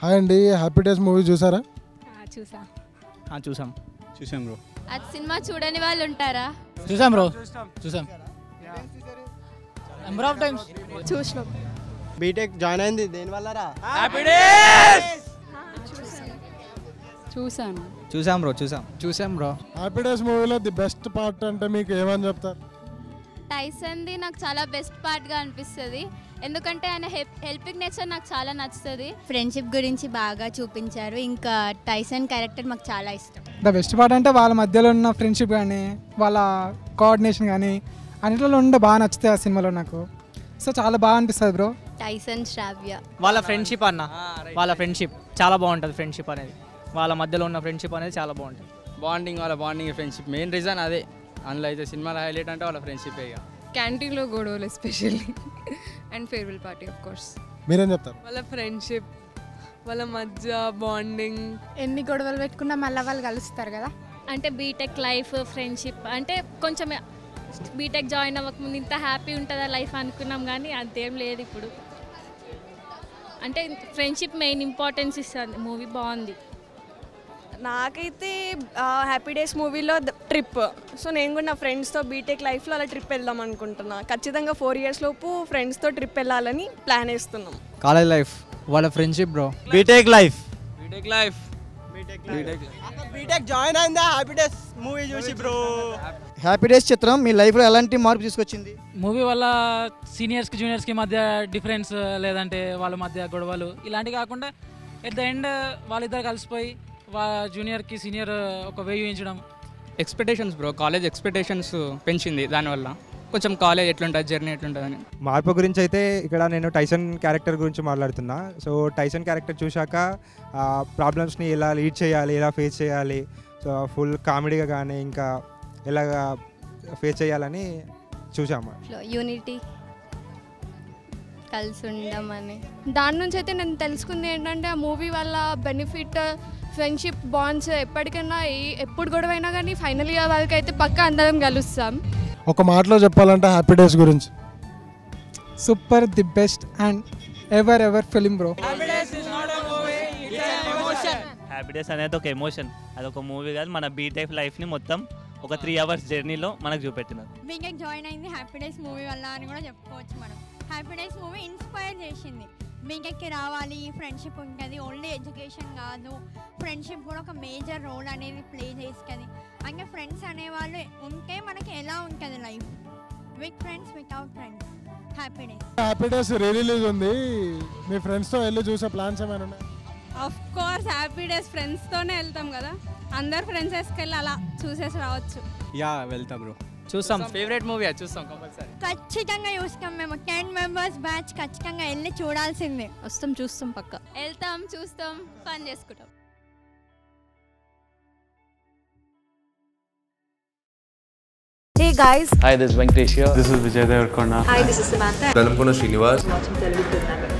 Hi అండి happy days movie చూసారా? చూసా. చూసాం. చూసాం బ్రో. అది సినిమా చూడని వాళ్ళు ఉంటారా? చూసాం బ్రో. చూసాం. నెంబర్ ఆఫ్ టైమ్స్ చూసినాం. బీటెక్ జాయిన్ అయింది దేనివల్ల రా చూసాను. చూసాం బ్రో చూసాం. చూసాం బ్రో. హ్యాపీ డేస్ మూవీలో ది బెస్ట్ పార్ట్ అంటే మీకు ఏమని చెప్తారు? టైసన్ది నాకు చాలా బెస్ట్ పార్ట్గా అనిపిస్తుంది. ఎందుకంటే ఆయన హెల్పింగ్ నేచర్ నాకు చాలా నచ్చుతుంది. ఫ్రెండ్షిప్ గురించి బాగా చూపించారు. ఇంకా టైసన్ క్యారెక్టర్ మాకు చాలా ఇష్టం. ద బెస్ట్ పార్ట్ అంటే వాళ్ళ మధ్యలో ఉన్న ఫ్రెండ్షిప్ కానీ వాళ్ళ కోఆర్డినేషన్ కానీ అన్నిట్లో ఉండే బాగా నచ్చుతాయి ఆ సినిమాలో నాకు. సో చాలా బాగా అనిపిస్తుంది బ్రో. టైసన్ శ్రావ్య వాళ్ళ ఫ్రెండ్షిప్ అన్న. వాళ్ళ ఫ్రెండ్షిప్ చాలా బాగుంటుంది ఫ్రెండ్షిప్ అనేది. వాళ్ళ మధ్యలో ఉన్న ఫ్రెండ్షిప్ అనేది చాలా బాగుంటుంది. బాండింగ్ వాళ్ళ బాండింగ్ ఫ్రెండ్షిప్. మెయిన్ రీజన్ అదే. అందులో అయితే సినిమాలో హైలైట్ అంటే వాళ్ళ ఫ్రెండ్షిప్ ఇక. క్యాంటీన్లో గొడవలు especially and farewell party of course మీరేం చెప్తారు? వాళ్ళ ఫ్రెండ్షిప్ వాళ్ళ మధ్య బాండింగ్ ఎన్ని గొడవలు పెట్టుకున్నా మళ్ళీ వాళ్ళు కలుస్తారు కదా. అంటే బీటెక్ లైఫ్ ఫ్రెండ్షిప్ అంటే కొంచెం బీటెక్ జాయిన్ అవ్వకముందు ఇంత హ్యాపీ ఉంటుందా లైఫ్ అనుకున్నాం కానీ అంతేం లేదు ఇప్పుడు. అంటే ఫ్రెండ్షిప్ మెయిన్ ఇంపార్టెన్స్ ఇస్తుంది. మూవీ బాగుంది. నాకైతే హ్యాపీ డేస్ మూవీలో ట్రిప్ సో నేను కూడా నా ఫ్రెండ్స్తో బీటెక్ లైఫ్లో అలా ట్రిప్ వెళ్దాం అనుకుంటున్నా. ఖచ్చితంగా ఫోర్ ఇయర్స్ లోపు ఫ్రెండ్స్తో ట్రిప్ వెళ్ళాలని ప్లాన్ వేస్తున్నాం. కాలేజ్ లైఫ్ వాళ్ళ friendship bro BTech life BTech life BTech join అయిందా? హ్యాపీ డేస్ మూవీ చూసి బ్రో హ్యాపీ డేస్ చిత్రం మీ లైఫ్లో ఎలాంటి మార్పు తీసుకొచ్చింది? మూవీ వల్ల సీనియర్స్కి జూనియర్స్కి మధ్య డిఫరెన్స్ లేదంటే వాళ్ళ మధ్య గొడవలు ఇలాంటివి కాకుండా ఎట్ ద ఎండ్ వాళ్ళిద్దరు కలిసిపోయి జూనియర్కి సీనియర్ ఒక వే చూపించడం ఎక్స్పెక్టేషన్స్ బ్రో కాలేజ్ ఎక్స్పెక్టేషన్స్ పెంచింది దానివల్ల. కొంచెం కాలేజ్ ఎట్లుంటుంది జర్నీ ఎట్లుంటుంది అని మార్పు గురించి అయితే ఇక్కడ నేను టైసన్ క్యారెక్టర్ గురించి మాట్లాడుతున్నా. సో టైసన్ క్యారెక్టర్ చూశాక ప్రాబ్లమ్స్ని ఎలా లీడ్ చేయాలి ఎలా ఫేస్ చేయాలి సో ఫుల్ కామెడీగా కానీ ఇంకా ఎలాగా ఫేస్ చేయాలని చూసాము యూనిటీ. కలిసి ఉండమని దాని నుంచి అయితే నేను తెలుసుకుంది ఏంటంటే ఆ మూవీ వల్ల బెనిఫిట్ ఫ్రెండ్షిప్ బాండ్స్ ఎప్పటికైనా ఏ- ఎప్పుడు గొడవైనా కానీ ఫైనల్ ఇయర్ వరకు అయితే పక్కా అందరం కలుస్తాం. ఒక మాటలో చెప్పాలంటే హ్యాపీ డేస్ గురించి. Super the best and ever ever film bro happy days అనేది ఒక ఎమోషన్ అదొక మూవీ కాదు మన బీటెక్ లైఫ్ని మొత్తం ఒక త్రీ అవర్స్ జర్నీలో మనకు చూపెట్టినారు బీటెక్ జాయిన్ అయింది హ్యాపీ డేస్ మూవీ వల్ల అని కూడా చెప్పుకోవచ్చు మనం. హ్యాపీ డేస్ మూవీ ఇన్స్పైర్ చేసింది. బీటెక్కి రావాలి ఫ్రెండ్షిప్ ఉంటుంది ఓన్లీ ఎడ్యుకేషన్ కాదు. ఫ్రెండ్షిప్ కూడా ఒక మేజర్ రోల్ అనేది ప్లే చేస్తుంది. అంటే ఫ్రెండ్స్ అనేవాళ్ళు ఉంటే మనకి ఎలా ఉంటుంది life with friends without friends happy days happy days release ఉంది. మీ ఫ్రెండ్స్తో వెళ్ళి చూసే ప్లాన్స్ ఏమైనా ఉన్నాయి? ఆఫ్ కోర్స్ హ్యాపీ డేస్ ఫ్రెండ్స్తోనే వెళ్తాం కదా. అందరు ఫ్రెండ్స్ వేసుకెళ్ళి అలా చూసేసి రావచ్చు. యా వెళ్తా బ్రో చూస్తాం ఫేవరెట్ మూవీ అది చూస్తాం కంపల్సరీ ఖచ్చితంగా చూస్తాం మేము టెన్ మెంబర్స్ బ్యాచ్ ఖచ్చితంగా వెళ్ళి చూడాల్సిందే వస్తాం చూస్తాం పక్క వెళ్తాం చూస్తాం పని చేసుకుంటాం Hey guys, hi this Venkatesh this is Vijay Deverakonda hi, this is Samantha. Velankonda Srinivas